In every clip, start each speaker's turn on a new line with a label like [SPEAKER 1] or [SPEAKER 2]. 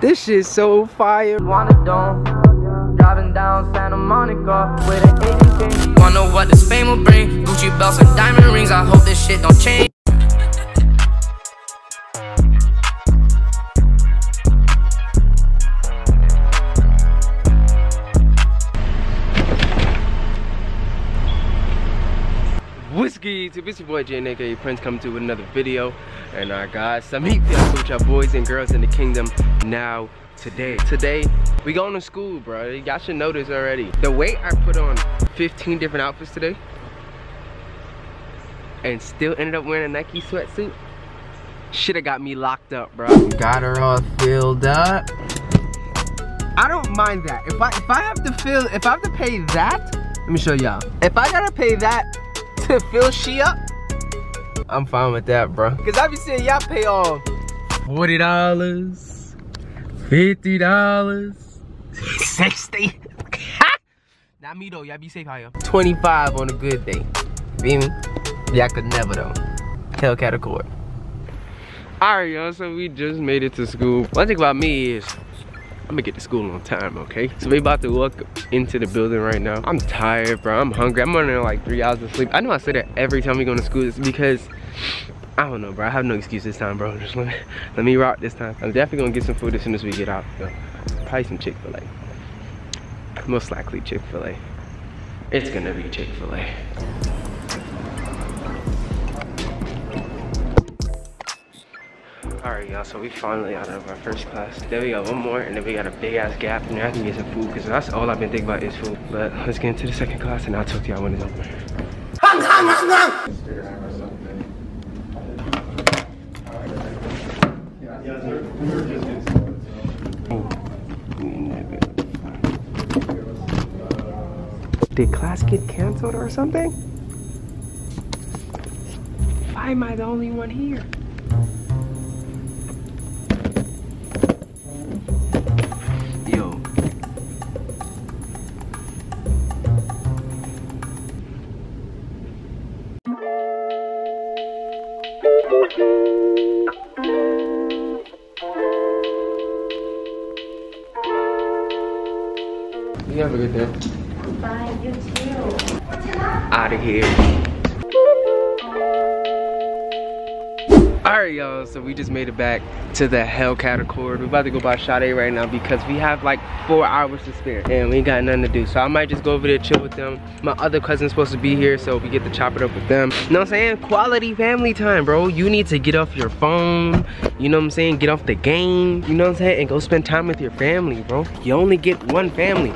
[SPEAKER 1] This shit's so fire.
[SPEAKER 2] Wanna dome, driving down Santa Monica with an 80. Wanna what this fame will bring? Gucci belts and diamond rings. I hope this shit don't change.
[SPEAKER 1] Whiskey to Busy Boy J aka Priince coming to with another video. And I got some heat with y'all boys and girls in the kingdom now today. Today, we going to school, bro. Y'all should know this already. The way I put on 15 different outfits today and still ended up wearing a Nike sweatsuit, should have got me locked up, bro. Got her all filled up. I don't mind that. If I if I have to fill if I have to pay that, let me show y'all. If I gotta pay that to fill she up, I'm fine with that, bro. Cause I be seeing y'all pay all forty dollars, fifty dollars, sixty. Not me though. Y'all be safe out here. Twenty-five on a good day. Feel me? Y'all could never though. Hellcat Accord. Alright, y'all. So we just made it to school. One thing about me is I'm gonna get to school on time, okay? So we about to walk into the building right now. I'm tired, bro. I'm hungry. I'm running like three hours of sleep. I know I say that every time we go to school. It's because I don't know, bro. I have no excuse this time, bro. Just let me, let me rock this time. I'm definitely gonna get some food as soon as we get out. Probably some Chick-fil-A. Most likely Chick-fil-A. It's gonna be Chick-fil-A. Alright y'all, so we finally out of our first class. Then we got one more and then we got a big ass gap and I can get some food because that's all I've been thinking about is food. But let's get into the second class and I'll talk to y'all when it's over. Did class get canceled or something? Why am I the only one here? You have a good day.
[SPEAKER 3] Bye, you too.
[SPEAKER 1] Out of here. Alright y'all, so we just made it back to the Hellcat Accord. We're about to go by Sade right now because we have like four hours to spare and we ain't got nothing to do. So I might just go over there chill with them. My other cousin's supposed to be here so we get to chop it up with them. You know what I'm saying? Quality family time, bro. You need to get off your phone. You know what I'm saying? Get off the game. You know what I'm saying? And go spend time with your family, bro. You only get one family.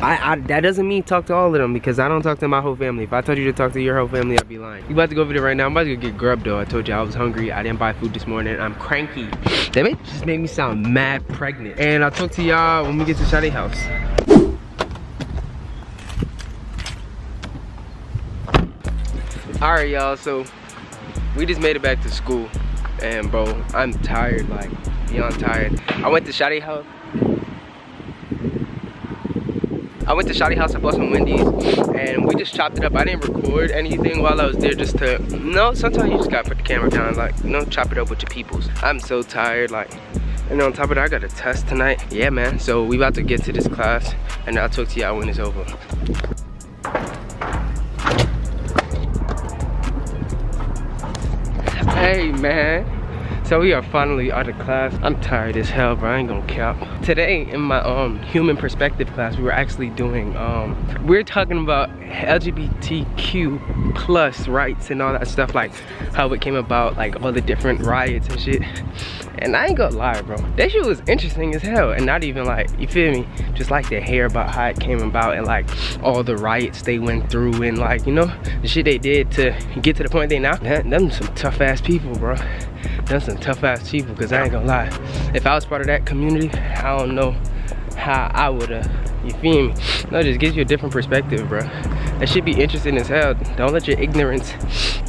[SPEAKER 1] I, I, that doesn't mean talk to all of them because I don't talk to my whole family. If I told you to talk to your whole family, I'd be lying. You about to go over there right now. I'm about to get grub though. I told you I was hungry. I didn't buy food this morning. I'm cranky. That made, just made me sound mad pregnant. And I'll talk to y'all when we get to Shadi house. All right, y'all. So we just made it back to school. And bro, I'm tired, like beyond tired. I went to Shadi house. I went to Shotty House, I bought some Wendy's, and we just chopped it up. I didn't record anything while I was there just to, no, sometimes you just gotta put the camera down, like, you know, chop it up with your peoples. I'm so tired, like, and on top of that, I got a test tonight. Yeah, man, so we about to get to this class, and I'll talk to y'all when it's over. Hey, man. So we are finally out of class. I'm tired as hell, bro. I ain't gonna cap. Today in my um human perspective class, we were actually doing um we're talking about LGBTQ plus rights and all that stuff, like how it came about, like all the different riots and shit. And I ain't gonna lie, bro. That shit was interesting as hell. And not even like, you feel me? Just like to hear about how it came about and like all the riots they went through and like, you know, the shit they did to get to the point they now. Them some tough ass people, bro. Them some tough ass people, cause I ain't gonna lie. If I was part of that community, I don't know how I would've, you feel me? No, just gives you a different perspective, bro. That should be interesting as hell. Don't let your ignorance,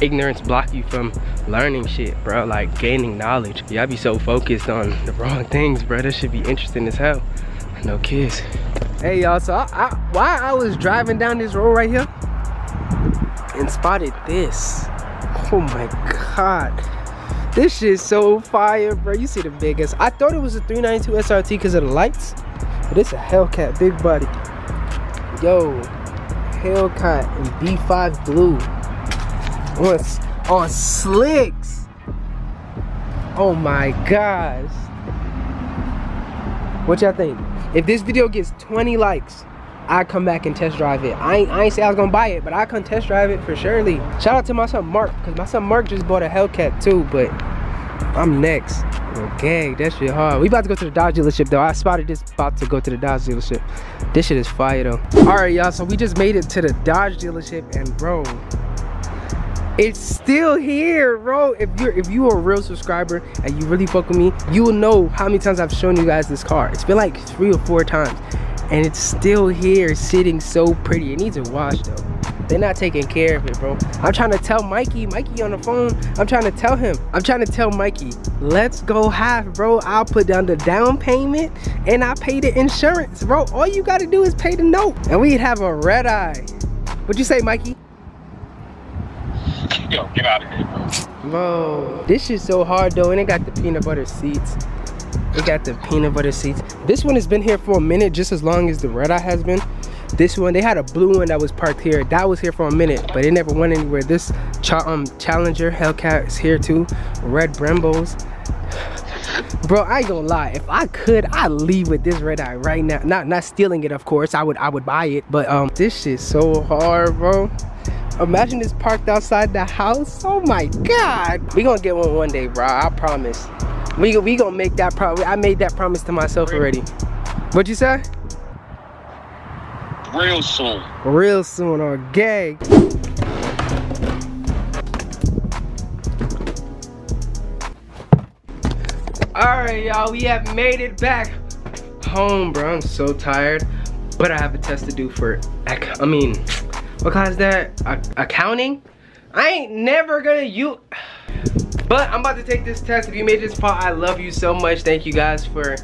[SPEAKER 1] ignorance block you from learning shit, bro. Like gaining knowledge. Y'all be so focused on the wrong things, bro. That should be interesting as hell. No kids. Hey y'all, so I, I, why I was driving down this road right here and spotted this. Oh my God. This shit's so fire, bro. You see the biggest. I thought it was a 392 SRT because of the lights, but it's a Hellcat big body. Yo, Hellcat in B5 blue on, on slicks. Oh my gosh. What y'all think? If this video gets 20 likes, I come back and test drive it. I ain't, I ain't say I was gonna buy it, but I come test drive it for surely. Shout out to my son Mark, because my son Mark just bought a Hellcat too, but I'm next. Okay, that shit hard. We about to go to the Dodge dealership though. I spotted this about to go to the Dodge dealership. This shit is fire though. All right, y'all, so we just made it to the Dodge dealership and bro, it's still here bro if you're if you're a real subscriber and you really fuck with me you will know how many times i've shown you guys this car it's been like three or four times and it's still here sitting so pretty it needs a wash though they're not taking care of it bro i'm trying to tell mikey mikey on the phone i'm trying to tell him i'm trying to tell mikey let's go half bro i'll put down the down payment and i pay the insurance bro all you got to do is pay the note and we'd have a red eye what'd you say mikey
[SPEAKER 4] Yo, get out of here, bro.
[SPEAKER 1] Bro, this shit's so hard though, and it got the peanut butter seats. It got the peanut butter seats. This one has been here for a minute, just as long as the red eye has been. This one, they had a blue one that was parked here. That was here for a minute, but it never went anywhere. This Ch um, Challenger Hellcat is here too. Red Brembos. Bro, I ain't gonna lie. If I could, I'd leave with this red eye right now. Not not stealing it, of course. I would I would buy it. But um, this shit's so hard, bro. Imagine this parked outside the house. Oh my God. We gonna get one one day, bro. I promise. We, we gonna make that promise. I made that promise to myself already. What'd you say?
[SPEAKER 4] Real soon.
[SPEAKER 1] Real soon or gay. Alright, y'all. We have made it back home, bro. I'm so tired. But I have a test to do for, I mean, what class is that? accounting? I ain't never gonna you. But I'm about to take this test. If you made this part, I love you so much. Thank you guys for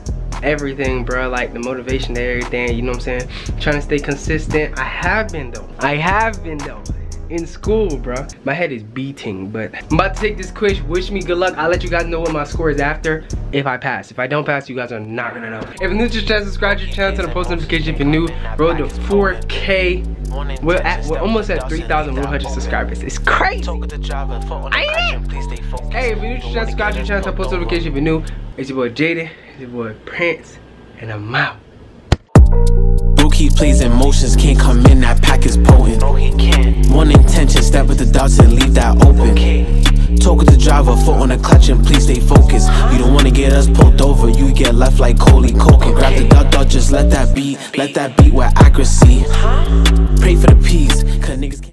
[SPEAKER 1] everything, bro. Like the motivation, to everything. You know what I'm saying? Trying to stay consistent. I have been though. I have been though in school, bro. My head is beating, but I'm about to take this quiz. Wish me good luck. I'll let you guys know what my score is after if I pass. If I don't pass, you guys are not gonna know. If you're new to the channel, subscribe to the channel, turn the post notification if you're new. Road to 4K we're at we're almost at 3,100 subscribers. It's crazy. Ain't it? Hey, if you're new to the channel, subscribe to the channel, turn post notification if you're new. It's your boy Jaden, it's your boy Priince, and I'm out.
[SPEAKER 5] Bro keep plays in motions, can't come in, that pack is potent. No, he can't. foot on the clutch and please stay focused. You don't wanna get us pulled over, you get left like Coley Coke. Grab the dot dot, just let that beat, let that beat with accuracy. Pray for the peace, cause niggas